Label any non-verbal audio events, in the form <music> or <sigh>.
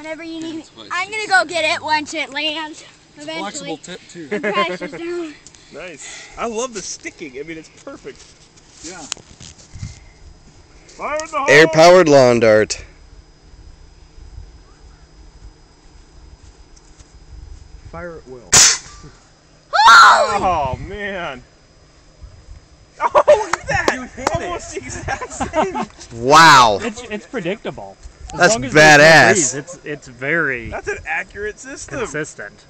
whenever you need. I'm gonna go get it once it lands. Eventually. Flexible tip too. And crashes down. <laughs> Nice. I love the sticking. I mean, it's perfect. Yeah. Fire in the hole! Air powered lawn dart. Fire at will. <laughs> Oh, man. Oh, look at that! You hit Almost the exact same. Wow. It's it's predictable. As That's long as badass. breeze, It's it's very That's an accurate system. consistent.